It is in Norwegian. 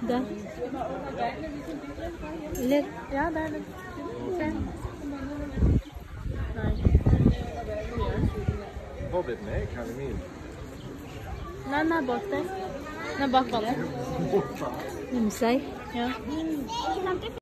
Der. Litt. Ja, det er Nei. Den af, Karl Emil? Nei, den er bak der. Den er bak vannet. Vimsei. Ja.